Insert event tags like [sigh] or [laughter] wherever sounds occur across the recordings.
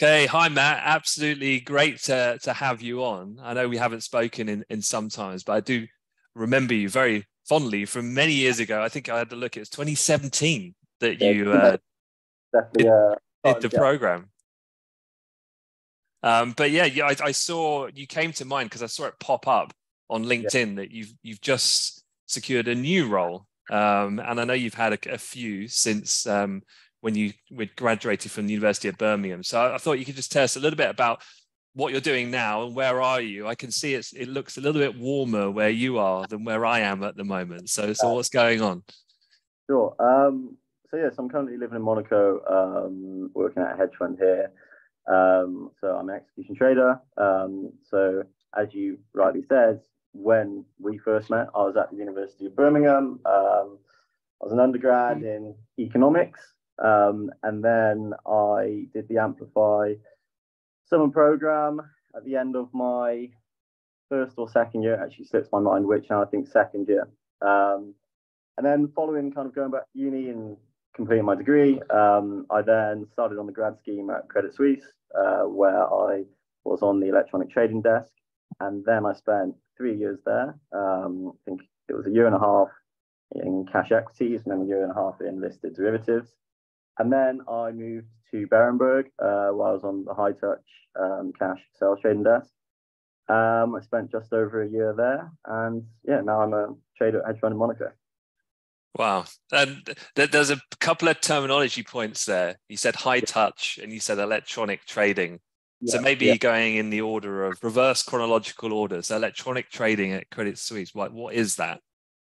Okay, hi Matt. Absolutely great to, to have you on. I know we haven't spoken in, in some times, but I do remember you very fondly from many years ago. I think I had to look, it was 2017 that Yeah, you uh. Uh, did the yeah. program. Um, but yeah, yeah, I, I saw you came to mind because I saw it pop up on LinkedIn that you've you've just secured a new role, um, and I know you've had a, a few since um, when you we graduated from the University of Birmingham. So I, I thought you could just tell us a little bit about what you're doing now and where are you. I can see it's it looks a little bit warmer where you are than where I am at the moment. So so what's going on? Sure. Um, so yes, I'm currently living in Monaco, um, working at a hedge fund here. Um, so I'm an execution trader. Um, so as you rightly said, when we first met, I was at the University of Birmingham. Um, I was an undergrad in economics, um, and then I did the Amplify summer program at the end of my first or second year. Actually slips my mind which, now I think second year. Um, and then following kind of going back to uni and completing my degree, um, I then started on the grad scheme at Credit Suisse, uh, where I was on the electronic trading desk. And then I spent three years there. Um, I think it was a year and a half in cash equities and then a year and a half in listed derivatives. And then I moved to Berenberg, uh, where I was on the high touch um, cash sales trading desk. Um, I spent just over a year there. And yeah, now I'm a trader at hedge fund in Monaco. Wow. And th- there's a couple of terminology points there. You said high touch and you said electronic trading. so maybe yeah. going in the order of reverse chronological order. So electronic trading at Credit Suisse. What what is that?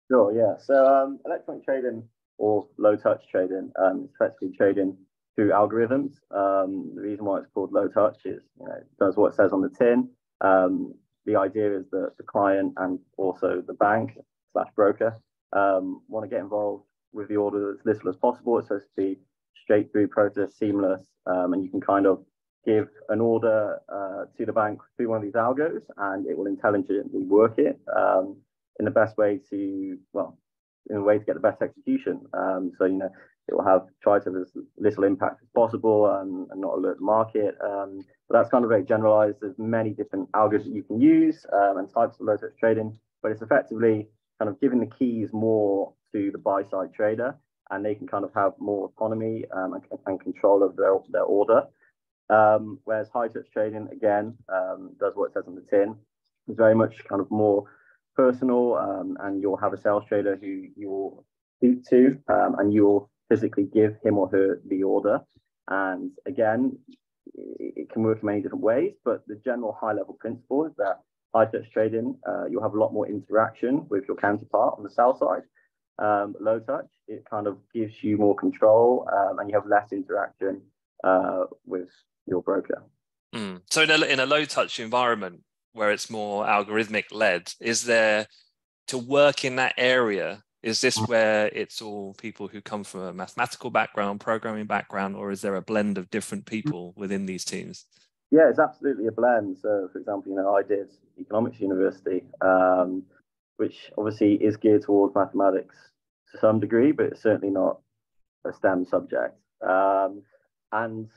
Sure, yeah. So um, electronic trading or low touch trading um, is effectively trading through algorithms. Um, the reason why it's called low touch is you know, it does what it says on the tin. Um, the idea is that the client and also the bank slash broker um, want to get involved with the order as little as possible. It's supposed to be straight through process, seamless, um, and you can kind of give an order uh, to the bank through one of these algos, and it will intelligently work it um, in the best way to well, in a way to get the best execution. Um, so you know it will have try to have as little impact as possible and, and not alert the market. Um, but that's kind of very generalized. There's many different algos that you can use um, and types of low touch trading, but it's effectively kind of giving the keys more to the buy side trader, and they can kind of have more autonomy um, and, and control of their their order. Um, whereas high touch trading again um, does what it says on the tin. It's very much kind of more personal, um, and you'll have a sales trader who you'll speak to, um, and you'll physically give him or her the order. And again, it, can work in many different ways, but the general high level principle is that high touch trading, uh, you'll have a lot more interaction with your counterpart on the sell side. Um, low touch, it kind of gives you more control, um, and you have less interaction uh, with your broker. Mm. So in a, in a low touch environment where it's more algorithmic led, is there to work in that area? Is this where it's all people who come from a mathematical background, programming background, or is there a blend of different people within these teams? Yeah, it's absolutely a blend. So, for example, you know, I did economics university, um, which obviously is geared towards mathematics to some degree, but it's certainly not a STEM subject. Um, and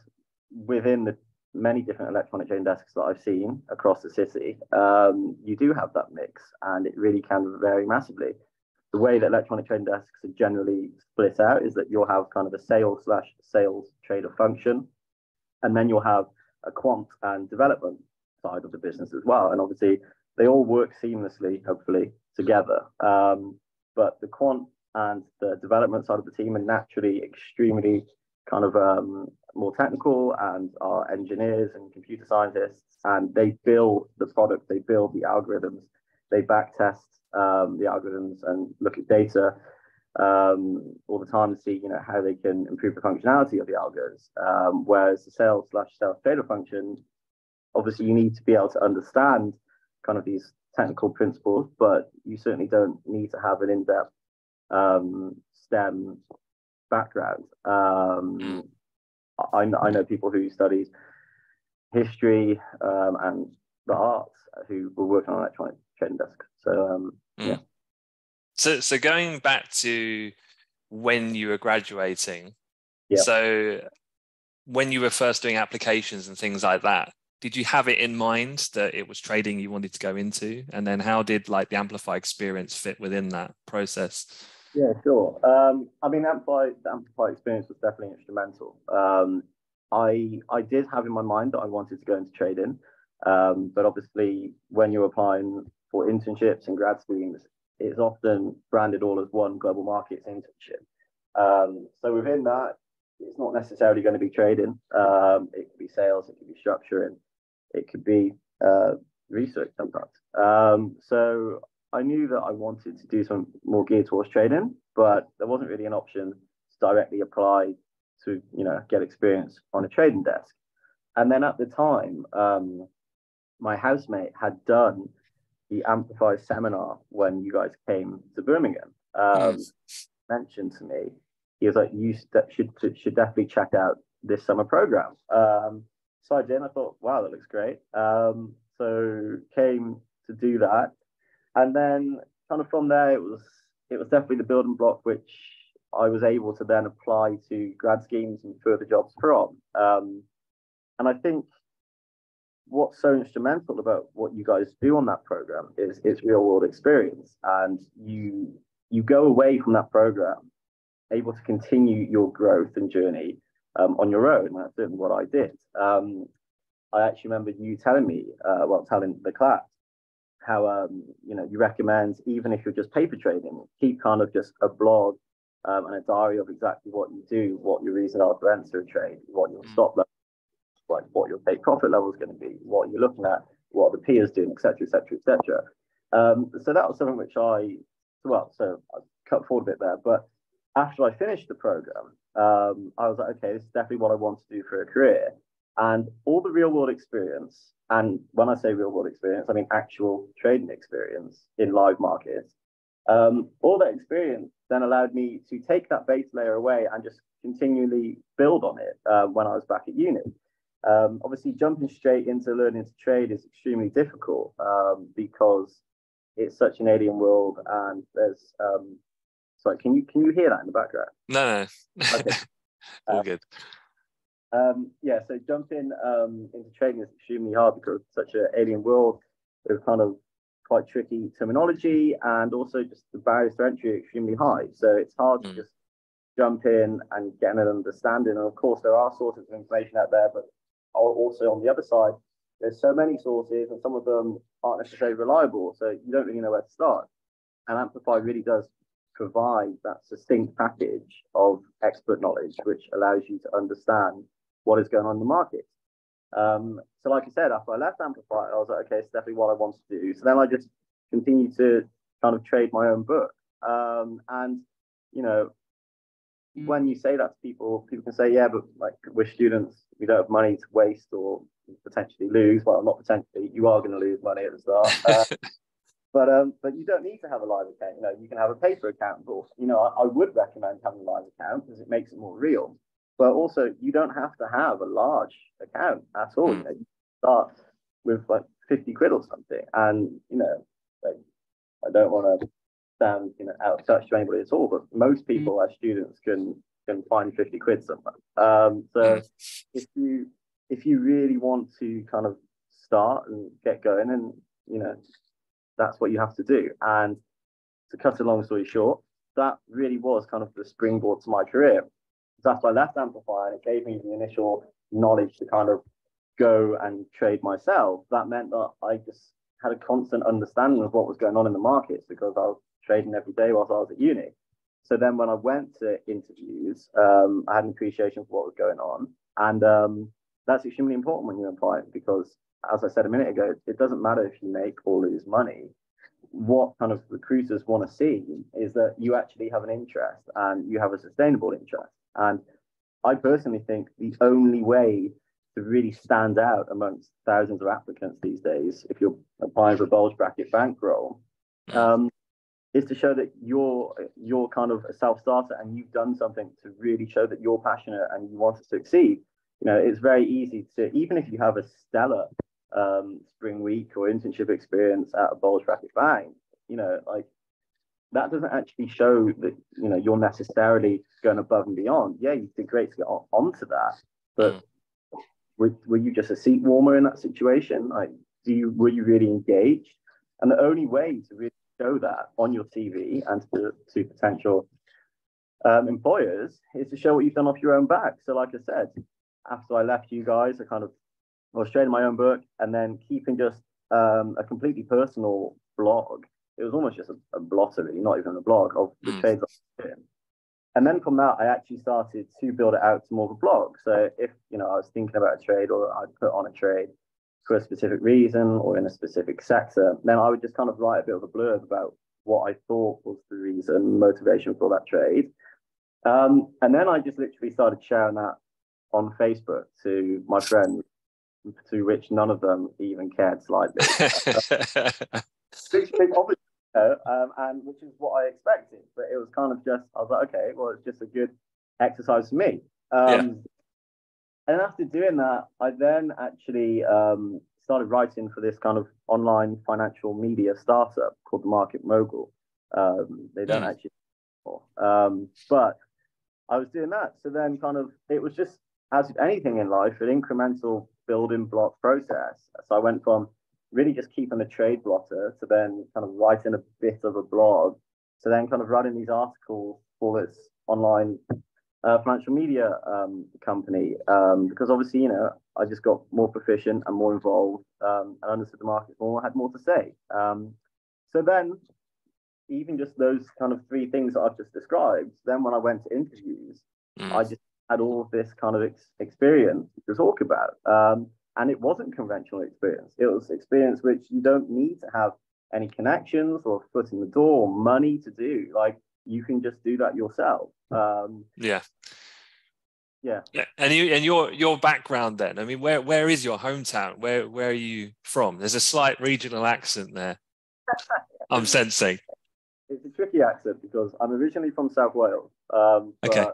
within the many different electronic trading desks that I've seen across the city, um, you do have that mix, and it really can vary massively. The way that electronic trading desks are generally split out is that you'll have kind of a sales slash sales trader function, and then you'll have a quant and development side of the business as well. And obviously, they all work seamlessly, hopefully, together. Um, but the quant and the development side of the team are naturally extremely kind of um, more technical and are engineers and computer scientists. And they build the product, they build the algorithms, they back test um, the algorithms and look at data um, all the time to see, you know, how they can improve the functionality of the algos. Um, whereas the sales slash sales trader function, obviously, you need to be able to understand kind of these technical principles, but you certainly don't need to have an in-depth um, STEM background. I, I know people who studied history um, and the arts who were working on electronic trading desk. So um, yeah. So, so going back to when you were graduating, Yeah. so when you were first doing applications and things like that, did you have it in mind that it was trading you wanted to go into? And then how did like the Amplify experience fit within that process? Yeah, sure. Um, I mean, Amplify, the Amplify experience was definitely instrumental. Um, I I did have in my mind that I wanted to go into trading, um, but obviously, when you're applying for internships and grad schemes, it's often branded all as one global markets internship. Um, so within that, it's not necessarily going to be trading. Um, it could be sales, it could be structuring, it could be uh, research sometimes. Um, so I knew that I wanted to do some more geared towards trading, but there wasn't really an option to directly apply to you know get experience on a trading desk. And then at the time, um, my housemate had done the Amplify seminar when you guys came to Birmingham. Um, yes. Mentioned to me, he was like, "You should should definitely check out this summer program." Um, so I did. I thought, "Wow, that looks great." Um, so came to do that, and then kind of from there, it was it was definitely the building block which I was able to then apply to grad schemes and further jobs from. Um, and I think what's so instrumental about what you guys do on that program is it's real world experience, and you you go away from that program able to continue your growth and journey um, on your own. That's certainly what I did. Um, I actually remember you telling me, uh, well, telling the class how um, you know you recommend even if you're just paper trading, keep kind of just a blog um, and a diary of exactly what you do, what your reason are to enter a trade, what your mm. stop level, like what your take profit level is going to be, what you're looking at, what the peers doing, etc., etc., etc. So that was something which I, well, so I cut forward a bit there, but after I finished the program, um, I was like, okay, this is definitely what I want to do for a career. And all the real world experience, and when I say real world experience, I mean actual trading experience in live markets, um, all that experience then allowed me to take that base layer away and just continually build on it uh, when I was back at uni. Um, obviously, jumping straight into learning to trade is extremely difficult um, because it's such an alien world and there's um, sorry can you can you hear that in the background? No no. Okay. [laughs] All um, good um, yeah so jumping um, into trading is extremely hard because it's such an alien world with kind of quite tricky terminology and also just the barriers to entry are extremely high. So it's hard mm. to just jump in and get an understanding. And of course, there are sources of information out there, but also on the other side, there's so many sources and some of them aren't necessarily reliable. So you don't really know where to start. And Amplify really does provide that succinct package of expert knowledge, which allows you to understand what is going on in the market. Um, so, like I said, after I left Amplify, I was like, okay, it's definitely what I want to do. So then I just continued to kind of trade my own book. Um, and, you know, mm. when you say that to people, people can say, yeah, but like we're students, we don't have money to waste or potentially lose. Well, not potentially, you are going to lose money at the start. [laughs] Uh, but um, but you don't need to have a live account. You know, you can have a paper account. But you know, I, I would recommend having a live account because it makes it more real. But also, you don't have to have a large account at all. Hmm. You, know, you start with like 50 quid or something. And, you know, like, I don't want to sound, you know, out of touch to anybody at all, but most hmm. people as students can can find 50 quid somewhere. Um, so hmm. if you if you really want to kind of start and get going and you know that's what you have to do and to cut a long story short that really was kind of the springboard to my career after I left Amplify and it gave me the initial knowledge to kind of go and trade myself, that meant that I just had a constant understanding of what was going on in the markets because I was trading every day whilst I was at uni. So then when I went to interviews, um, I had an appreciation for what was going on. And um, that's extremely important when you're applying because, as I said a minute ago, it doesn't matter if you make or lose money. What kind of recruiters want to see is that you actually have an interest and you have a sustainable interest. And I personally think the only way to really stand out amongst thousands of applicants these days, if you're applying for a bulge bracket bankroll, um, is to show that you're you're kind of a self-starter and you've done something to really show that you're passionate and you want to succeed. You know, it's very easy to even if you have a stellar um, spring week or internship experience at a bulge bracket bank, you know, like that doesn't actually show that you know you're necessarily going above and beyond. Yeah, you did great to get on, onto that, but mm. were, were you just a seat warmer in that situation? Like, do you were you really engaged? And the only way to really show that on your CV and to, to potential um, employers is to show what you've done off your own back. So, like I said, after I left you guys, I kind of was trading my own book and then keeping just um, a completely personal blog. It was almost just a, a blotter, really, not even a blog of the mm. trades I was And then from that, I actually started to build it out to more of a blog. So if you know I was thinking about a trade or I'd put on a trade for a specific reason or in a specific sector, then I would just kind of write a bit of a blurb about what I thought was the reason, motivation for that trade. Um, and then I just literally started sharing that on Facebook to my friends, to which none of them even cared slightly. [laughs] which, obviously, um, and which is what I expected. But it was kind of just, I was like, okay, well, it's just a good exercise for me. Um, yeah. And after doing that, I then actually um, started writing for this kind of online financial media startup called the Market Mogul. Um, they don't actually, um, but I was doing that. So then, kind of, it was just as with anything in life, an incremental building block process. So I went from really just keeping a trade blotter to then kind of writing a bit of a blog to then kind of writing these articles for this online uh, financial media um, company um, because obviously you know I just got more proficient and more involved um, and understood the market more, had more to say. Um, so then, even just those kind of three things that I've just described, then when I went to interviews, mm. I just had all of this kind of ex- experience to talk about. And it wasn't conventional experience. It was experience which you don't need to have any connections or foot in the door or money to do. Like you can just do that yourself. Um, yeah. Yeah. Yeah. And you and your your background then. I mean, where where is your hometown? Where where are you from? There's a slight regional accent there. [laughs] I'm sensing. It's a tricky accent because I'm originally from South Wales. Um, okay.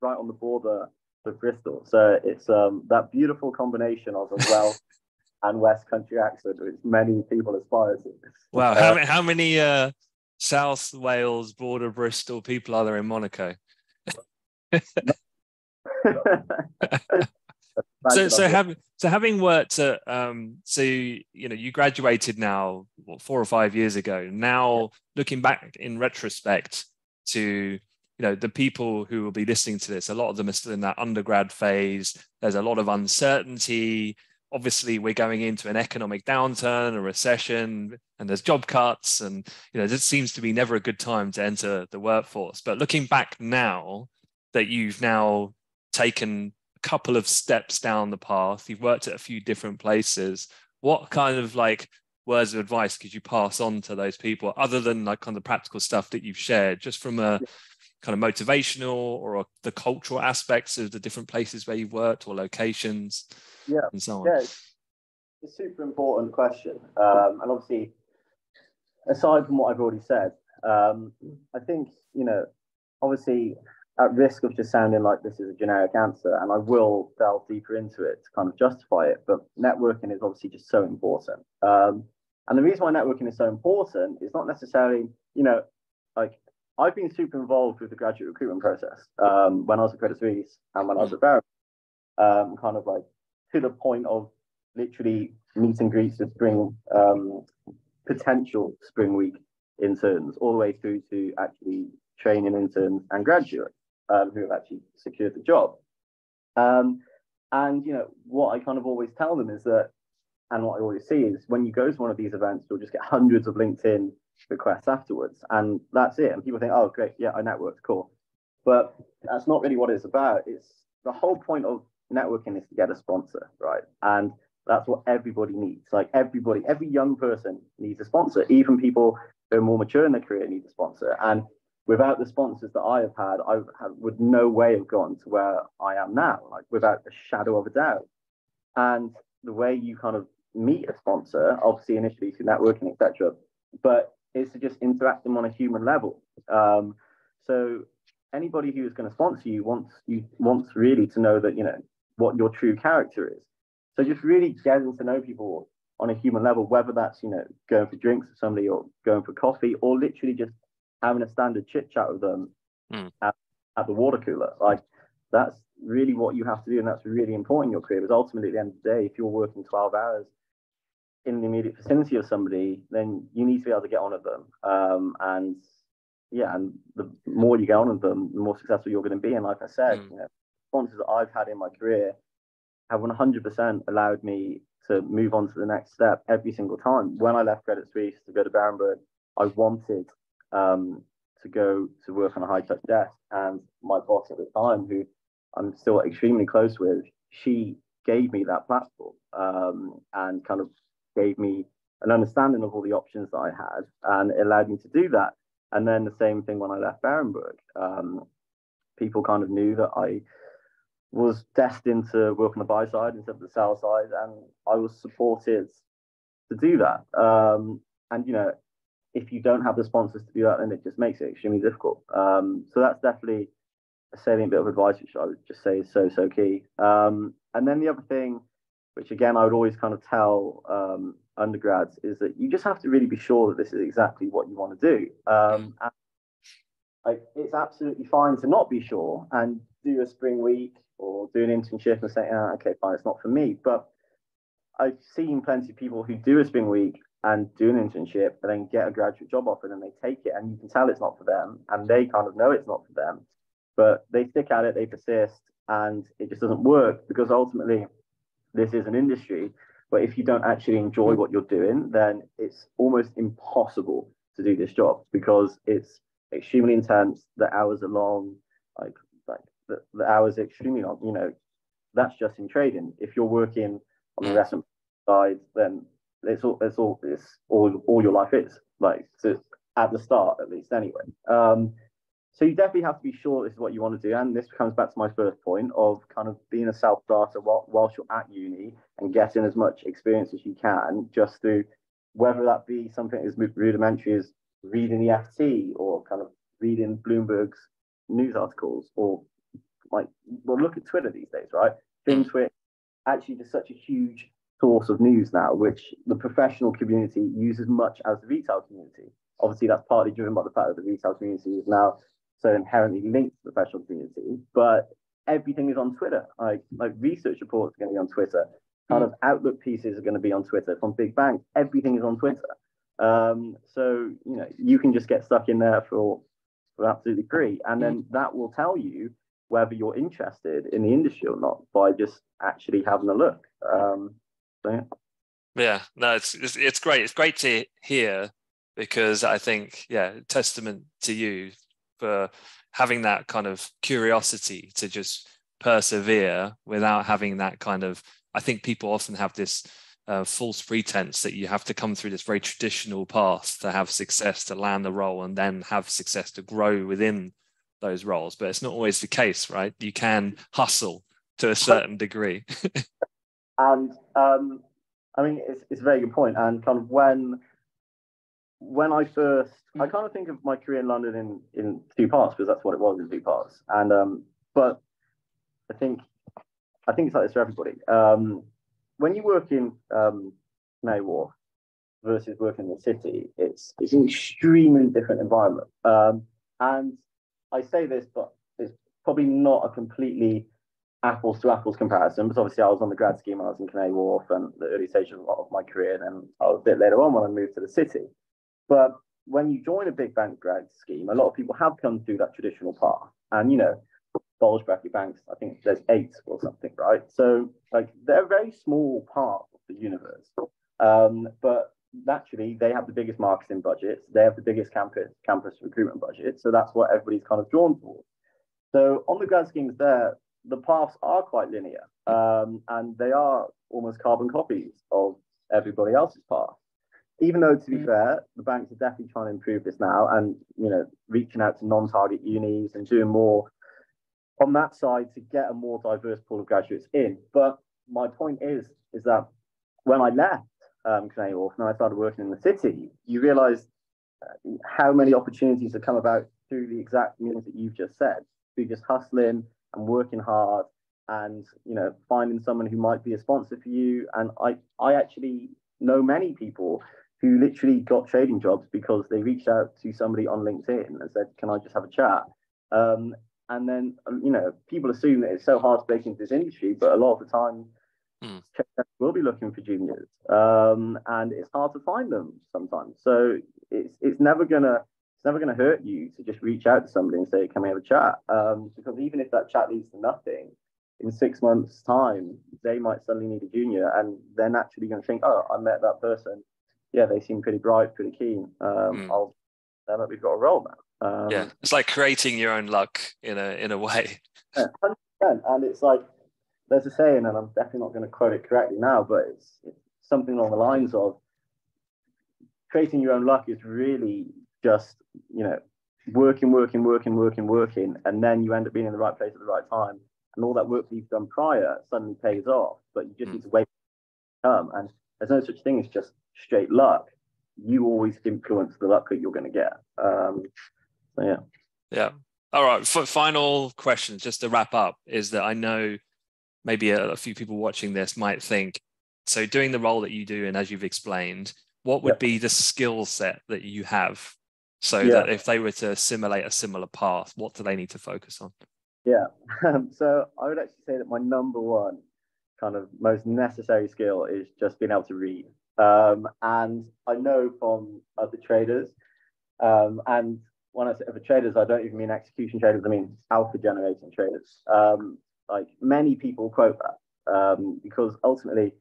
Right on the border with Bristol. So it's um, that beautiful combination of a [laughs] Welsh and West Country accent, which many people aspire to. Wow. Uh, how, how many uh, South Wales border Bristol people are there in Monaco? [laughs] so so having so having worked at um so you know you graduated now what, four or five years ago now looking back in retrospect to you know the people who will be listening to this a lot of them are still in that undergrad phase. There's a lot of uncertainty. Obviously we're going into an economic downturn a recession and there's job cuts and you know this seems to be never a good time to enter the workforce. But looking back now that you've now taken a couple of steps down the path you've worked at a few different places what kind of like words of advice could you pass on to those people other than like kind of the practical stuff that you've shared just from a kind of motivational or the cultural aspects of the different places where you've worked or locations yeah. and so on? Yeah it's a super important question. Um, and obviously aside from what i've already said um, i think you know obviously at risk of just sounding like this is a generic answer and i will delve deeper into it to kind of justify it but networking is obviously just so important. Um, and the reason why networking is so important is not necessarily you know like I've been super involved with the graduate recruitment process um, when I was at Credit Suisse and when I was at Barrow, um, kind of like to the point of literally meet and greets with spring um, potential spring week interns, all the way through to actually training interns and graduates um, who have actually secured the job. Um, and you know what I kind of always tell them is that, and what I always see is when you go to one of these events, you'll just get hundreds of LinkedIn requests afterwards. And that's it. And people think, oh, great, yeah, I networked, cool. But that's not really what it's about. It's the whole point of networking is to get a sponsor, right? And that's what everybody needs. Like everybody, every young person needs a sponsor. Even people who are more mature in their career need a sponsor. And without the sponsors that I have had, I would no way have gone to where I am now, like without a shadow of a doubt. And the way you kind of meet a sponsor, obviously initially through networking, etc. But is to just interact them on a human level. Um, so anybody who is going to sponsor you wants you wants really to know that you know what your true character is. So just really getting to know people on a human level, whether that's you know going for drinks with somebody or going for coffee, or literally just having a standard chit chat with them mm. at, at the water cooler. Like that's really what you have to do, and that's really important in your career. Because ultimately, at the end of the day, if you're working 12 hours in the immediate vicinity of somebody, then you need to be able to get on with them. Um, and yeah, and the more you get on with them, the more successful you're going to be. And like I said, mm. you know, sponsors that I've had in my career have 100% allowed me to move on to the next step every single time. When I left Credit Suisse to go to Berenberg, I wanted um, to go to work on a high touch desk. And my boss at the time, who I'm still extremely close with, she gave me that platform um, and kind of gave me an understanding of all the options that I had, and it allowed me to do that. And then the same thing when I left Berenberg. Um, people kind of knew that I was destined to work on the buy side instead of the sell side, and I was supported to do that. Um, and you know, if you don't have the sponsors to do that, then it just makes it extremely difficult. Um, so that's definitely a salient bit of advice, which I would just say is so so key. Um, and then the other thing which again I would always kind of tell um, undergrads is that you just have to really be sure that this is exactly what you want to do. Um, and, it's absolutely fine to not be sure and do a spring week or do an internship and say, oh, okay, fine, it's not for me. But I've seen plenty of people who do a spring week and do an internship and then get a graduate job offer and they take it and you can tell it's not for them and they kind of know it's not for them but they stick at it they persist and it just doesn't work because ultimately this is an industry but if you don't actually enjoy what you're doing then it's almost impossible to do this job because it's extremely intense the hours are long like like the, the hours are extremely long you know that's just in trading. If you're working on the investment side then it's all it's all it's all all your life is like to, at the start at least anyway. Um so you definitely have to be sure this is what you want to do. And this comes back to my first point of kind of being a self-starter whilst you're at uni and getting as much experience as you can, just through whether that be something as rudimentary as reading the FT or kind of reading Bloomberg's news articles or like, well, look at Twitter these days, right? FinTwit actually just such a huge source of news now, which the professional community uses much as the retail community. Obviously, that's partly driven by the fact that the retail community is now so inherently linked to the professional community, but everything is on Twitter. Like like research reports are going to be on Twitter. Kind of outlook pieces are going to be on Twitter from big banks. Everything is on Twitter. Um, so you know you can just get stuck in there for for absolutely free, and then that will tell you whether you're interested in the industry or not by just actually having a look. Um, so, yeah. yeah, no, it's, it's it's great. It's great to hear because I think yeah, testament to you for having that kind of curiosity to just persevere without having that kind of i think people often have this uh, false pretense that you have to come through this very traditional path to have success to land the role and then have success to grow within those roles. But it's not always the case right? You can hustle to a certain degree. [laughs] And um, i mean it's, it's a very good point. And kind of when when I first, I kind of think of my career in London in, in two parts because that's what it was in two parts. And um, but I think I think it's like this for everybody. Um, when you work in um, Canary Wharf versus working in the city, it's it's an extremely different environment. Um, and I say this, but it's probably not a completely apples to apples comparison because obviously I was on the grad scheme when I was in Canary Wharf and the early stage of, of my career, and then I was a bit later on when I moved to the city. But when you join a big bank grad scheme, a lot of people have come through that traditional path. And, you know, bulge bracket banks, I think there's eight or something, right? So, like, they're a very small part of the universe. Um, but naturally, they have the biggest marketing budgets, they have the biggest campus, campus recruitment budget. So, that's what everybody's kind of drawn towards. So, on the grad schemes there, the paths are quite linear um, and they are almost carbon copies of everybody else's path even though to be mm. fair, the banks are definitely trying to improve this now and you know reaching out to non-target unis and doing more on that side to get a more diverse pool of graduates in. But my point is is that when I left um, Canary Wharf and I started working in the city, you realise uh, how many opportunities have come about through the exact means that you've just said, through just hustling and working hard and you know finding someone who might be a sponsor for you. And I I actually know many people who literally got trading jobs because they reached out to somebody on LinkedIn and said, "Can I just have a chat?" Um, and then um, you know people assume that it's so hard to break into this industry, but a lot of the time mm. will be looking for juniors, um, and it's hard to find them sometimes. So it's it's never gonna it's never gonna hurt you to just reach out to somebody and say, "Can we have a chat?" Um, because even if that chat leads to nothing, in six months' time, they might suddenly need a junior, and they're naturally going to think, "Oh, I met that person. Yeah, they seem pretty bright, pretty keen. Um, mm. I'll then we've got a role now." Um, yeah, it's like creating your own luck in a in a way. Yeah, 100%. And it's like there's a saying, and I'm definitely not going to quote it correctly now, but it's, it's something along the lines of creating your own luck is really just you know working, working, working, working, working, and then you end up being in the right place at the right time, and all that work that you've done prior suddenly pays off. But you just mm. need to wait for come, and there's no such thing as just straight luck. You always influence the luck that you're going to get. Um, so yeah. Yeah. All right. For final question, just to wrap up, is that I know maybe a, a, few people watching this might think so doing the role that you do and as you've explained what would be the skill set that you have so yeah. that if they were to simulate a similar path what do they need to focus on yeah [laughs] so i would actually say that my number one kind of most necessary skill is just being able to read um, and i know from other traders um, and when I say other traders, I don't even mean execution traders. I mean alpha generating traders. Um, like many people quote that um, because ultimately,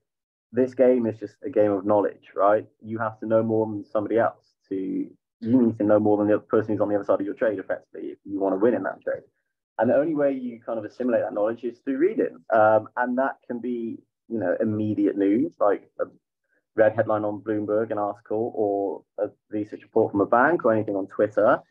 this game is just a game of knowledge, right? You have to know more than somebody else. To you need to know more than the person who's on the other side of your trade, effectively, if you want to win in that trade. And the only way you kind of assimilate that knowledge is through reading, um, and that can be, you know, immediate news like a red headline on Bloomberg, an article, or a research report from a bank, or anything on Twitter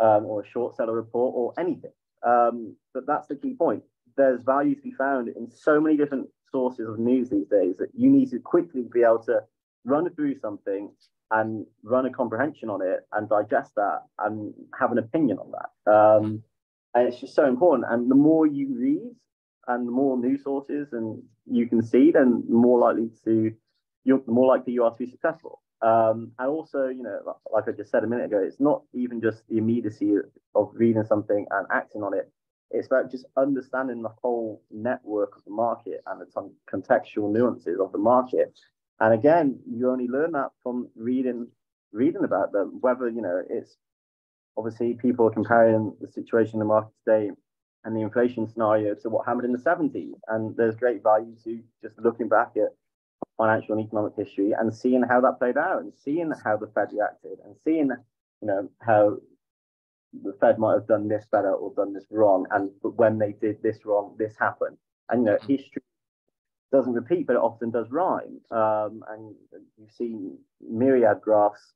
um, or a short seller report or anything. Um, but that's the key point. There's value to be found in so many different sources of news these days that you need to quickly be able to run through something and run a comprehension on it and digest that and have an opinion on that. Um, and it's just so important. And the more you read and the more news sources and you can see, then the more likely to you're the more likely you are to be successful. Um, and also, you know, like I just said a minute ago, it's not even just the immediacy of reading something and acting on it. It's about just understanding the whole network of the market and the contextual nuances of the market. And again, you only learn that from reading reading about them. Whether you know it's obviously people are comparing the situation in the market today and the inflation scenario to what happened in the 70s, and there's great value to just looking back at financial and economic history and seeing how that played out and seeing how the Fed reacted and seeing, you know, how the Fed might have done this better or done this wrong. And but when they did this wrong, this happened. And you know, mm-hmm. history doesn't repeat, but it often does rhyme. Um, and you've seen myriad graphs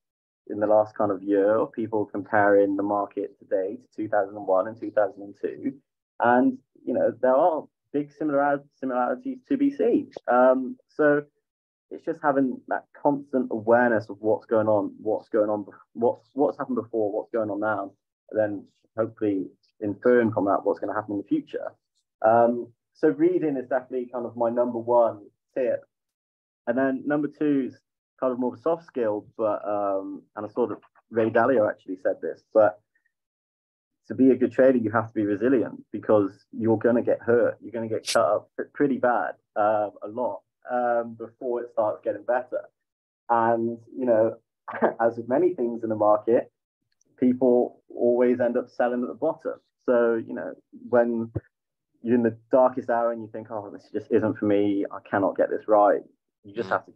in the last kind of year of people comparing the market today to 2001 and 2002. And you know, there are big similar similarities to be seen. Um, so it's just having that constant awareness of what's going on, what's going on, what's what's happened before, what's going on now, and then hopefully inferring from that what's going to happen in the future. Um, so reading is definitely kind of my number one tip, and then number two is kind of more of a soft skill, but um, and I saw that Ray Dalio actually said this, but to be a good trader, you have to be resilient because you're going to get hurt. You're going to get cut up pretty bad, uh, a lot um, before it starts getting better. And, you know, [laughs] as with many things in the market, people always end up selling at the bottom. So, you know, when you're in the darkest hour and you think, oh, this just isn't for me, I cannot get this right, you just mm. have to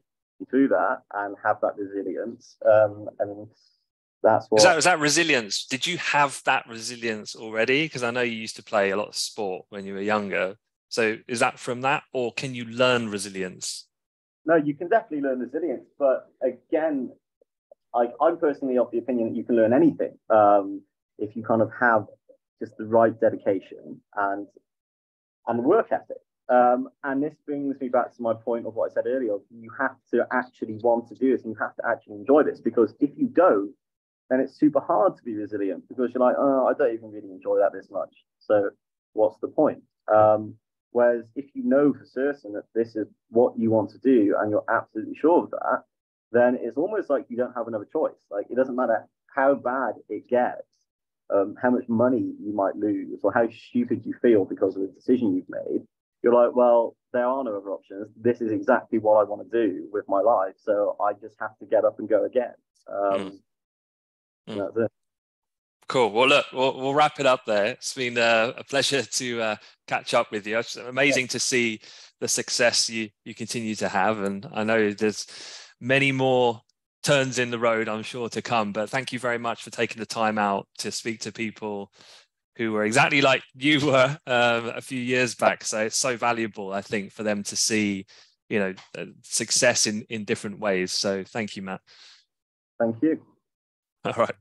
through that and have that resilience. Um, and that's what. Is that, is that resilience? Did you have that resilience already? Because I know you used to play a lot of sport when you were younger. So is that from that, or can you learn resilience? No, you can definitely learn resilience, but again, I, I'm personally of the opinion that you can learn anything um, if you kind of have just the right dedication and and work ethic. Um, and this brings me back to my point of what I said earlier. You have to actually want to do this, and you have to actually enjoy this because if you don't, then it's super hard to be resilient because you're like, oh, I don't even really enjoy that this much. So what's the point? Um, Whereas if you know for certain that this is what you want to do and you're absolutely sure of that, then it's almost like you don't have another choice. Like it doesn't matter how bad it gets. um, how much money you might lose or how stupid you feel because of the decision you've made, you're like, well, there are no other options. This is exactly what I want to do with my life. So I just have to get up and go again. Um, mm. That's it. Cool. Well, look, we'll, we'll wrap it up there. It's been uh, a pleasure to uh, catch up with you. It's amazing to see the success you you continue to have, and I know there's many more turns in the road, I'm sure, to come. But thank you very much for taking the time out to speak to people who were exactly like you were um, a few years back. So it's so valuable, I think, for them to see, you know, success in in different ways. So thank you, Matt. Thank you. All right.